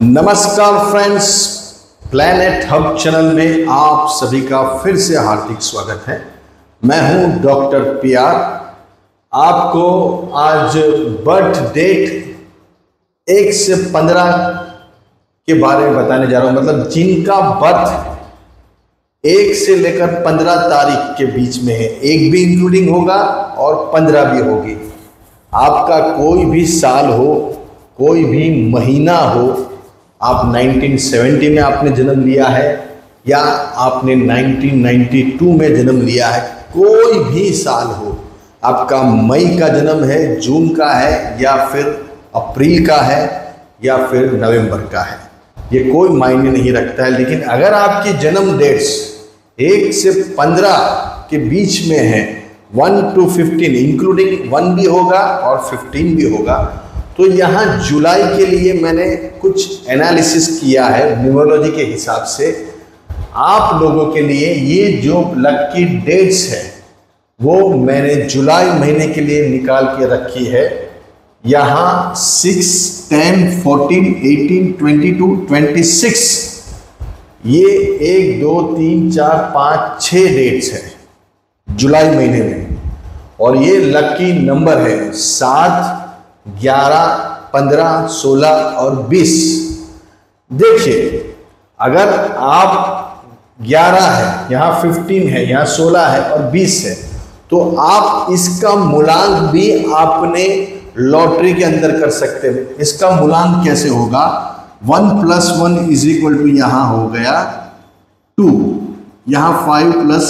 नमस्कार friends planet hub channel में आप सभी का फिर से हार्दिक स्वागत है। मैं हूँ डॉक्टर पी आर आपको आज बर्थ डेट एक से पंद्रह के बारे में बताने जा रहा हूँ। मतलब जिनका बर्थ एक से लेकर पंद्रह तारीख के बीच में है। एक भी इंक्लूडिंग होगा और पंद्रह भी होगी। आपका कोई भी साल हो, कोई भी महीना हो आप 1970 में आपने जन्म लिया है या आपने 1992 में जन्म लिया है, कोई भी साल हो, आपका मई का जन्म है, जून का है, या फिर अप्रैल का है, या फिर नवंबर का है। ये कोई मायने नहीं रखता है, लेकिन अगर आपकी जन्म डेट्स एक से पंद्रह के बीच में है, one two fifteen including one भी होगा और फिफ्टीन भी होगा तो यहाँ जुलाई के लिए मैंने कुछ एनालिसिस किया है न्यूमरोलॉजी के हिसाब से। आप लोगों के लिए ये जो लक्की डेट्स है, वो मैंने जुलाई महीने के लिए निकाल के रखी है। यहाँ six ten fourteen eighteen twenty two twenty six ये एक, दो, तीन, चार, पाँच छः डेट्स है जुलाई महीने में। और ये लक्की नंबर है सात ग्यारह, पंद्रह, सोलह और बीस। देखिए, अगर आप ग्यारह है, यहाँ फिफ्टीन है, यहाँ सोलह है और बीस है तो आप इसका मूलांक भी आपने लॉटरी के अंदर कर सकते हैं। इसका मूलांक कैसे होगा? One plus one is equal to यहाँ हो गया टू। यहाँ five plus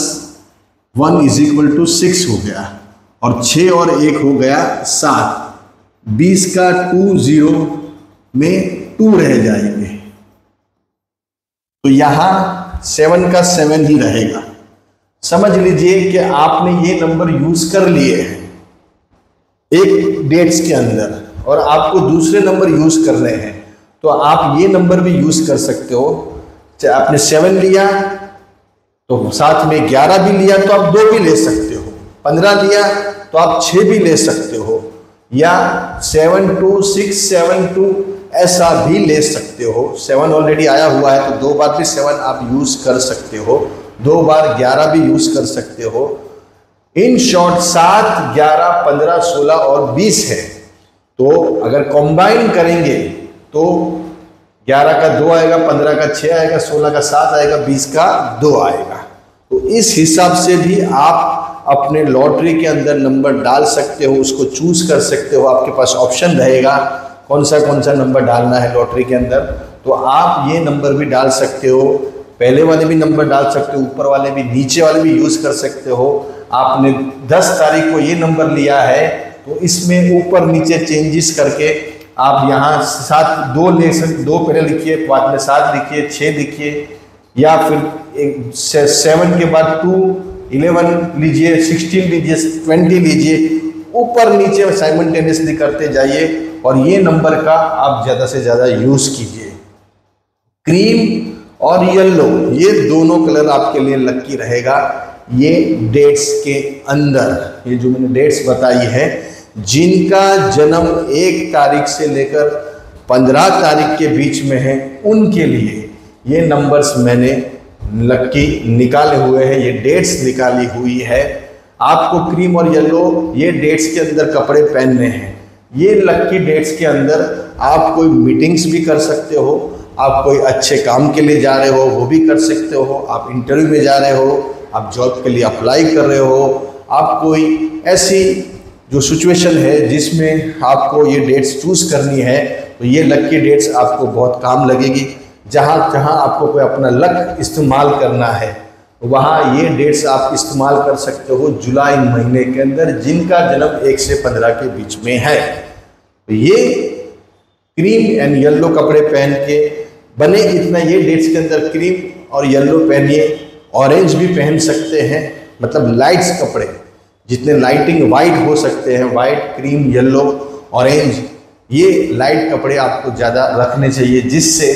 one is equal to six हो गया और छ और एक हो गया सात। बीस का टू ज़ीरो में टू रह जाएँगे। तो यहाँ सेवन का सेवन ही रहेगा। समझ लीजिए कि आपने ये नंबर यूज़ कर लिए हैं एक डेट्स के अंदर और आपको दूसरे नंबर यूज़ कर रहे हैं। तो आप ये नंबर भी यूज़ कर सकते हो। चाहे आपने सेवन लिया तो साथ में ग्यारह भी लिया तो आप दो भी ले सकते हो। पंद्रह लिया तो आप छह भी ले सकते हो। या seven two six seven two ऐसा भी ले सकते हो। सेवन ऑलरेडी आया हुआ है तो दो बार भी सेवन आप यूज़ कर सकते हो। दो बार ग्यारह भी यूज़ कर सकते हो। इन शॉर्ट सात, ग्यारह, पंद्रह, सोलह और बीस है। तो अगर कंबाइन करेंगे तो ग्यारह का दो आएगा, पंद्रह का छह आएगा, सोलह का सात आएगा, बीस का दो आएगा। इस हिसाब से भी आप अपने लॉटरी के अंदर नंबर डाल सकते हो, उसको चूज़ कर सकते हो, आपके पास ऑप्शन रहेगा, कौन सा कौन सा नंबर डालना है लॉटरी के अंदर। तो आप ये नंबर भी डाल सकते हो, पहले वाले भी नंबर डाल सकते हो, ऊपर वाले भी, नीचे वाले भी यूज़ कर सकते हो। आपने 10 तारीख को ये नंबर लिया है तो इसमें ऊपर नीचे चेंजेस करके आप यहाँ सात, दो ले सकते दो पहले लिखिए, बाद में सात लिखिए छः लिखिए या फिर सेवन के बाद टू इलेवन लीजिए सिक्सटीन लीजिए ट्वेंटी लीजिए, ऊपर नीचे साइमल्टेनियसली करते जाइए और ये नंबर का आप ज़्यादा से ज़्यादा यूज़ कीजिए। क्रीम और येलो ये दोनों कलर आपके लिए लक्की रहेगा। ये डेट्स के अंदर, ये जो मैंने डेट्स बताई है, जिनका जन्म एक तारीख से लेकर पंद्रह तारीख के बीच में है, उनके लिए। ये नंबर्स मैंने लक्की निकाले हुए हैं, ये डेट्स निकाली हुई है। आपको क्रीम और येलो ये डेट्स के अंदर कपड़े पहनने हैं। ये लक्की डेट्स के अंदर आप कोई मीटिंग्स भी कर सकते हो, आप कोई अच्छे काम के लिए जा रहे हो, वो भी कर सकते हो। आप इंटरव्यू में जा रहे हो, आप जॉब के लिए अप्लाई कर रहे हो। आप कोई ऐसी जो सिचुएशन है जिसमें आपको ये डेट्स चूज़ करनी है तो ये लक्की डेट्स आपको बहुत काम लगेगी। जहाँ जहाँ आपको कोई अपना लक इस्तेमाल करना है, वहाँ ये डेट्स आप इस्तेमाल कर सकते हो जुलाई महीने के अंदर, जिनका जन्म एक से पंद्रह के बीच में है। तो ये क्रीम एंड येलो कपड़े पहन के बने इतना ये डेट्स के अंदर क्रीम और येलो पहनिए, ऑरेंज भी पहन सकते हैं मतलब लाइट्स कपड़े, जितने लाइटिंग वाइट हो सकते हैं, वाइट, क्रीम, येलो, ऑरेंज, ये लाइट कपड़े आपको ज़्यादा रखने चाहिए, जिससे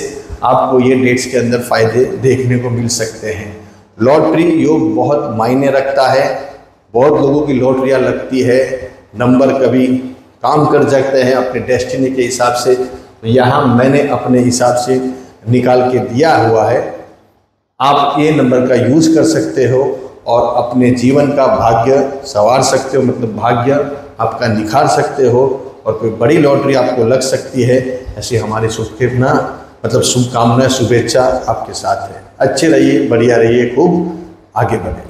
आपको ये डेट्स के अंदर फ़ायदे देखने को मिल सकते हैं। लॉटरी योग बहुत मायने रखता है। बहुत लोगों की लॉटरियाँ लगती है। नंबर कभी काम कर सकते हैं अपने डेस्टिनी के हिसाब से। तो यहाँ मैंने अपने हिसाब से निकाल के दिया हुआ है। आप ये नंबर का यूज़ कर सकते हो और अपने जीवन का भाग्य संवार सकते हो। मतलब भाग्य आपका निखार सकते हो और कोई बड़ी लॉटरी आपको लग सकती है। ऐसी हमारी शुभकामना मतलब शुभकामनाएँ शुभेच्छा आपके साथ है। अच्छे रहिए बढ़िया रहिए खूब आगे बढ़े।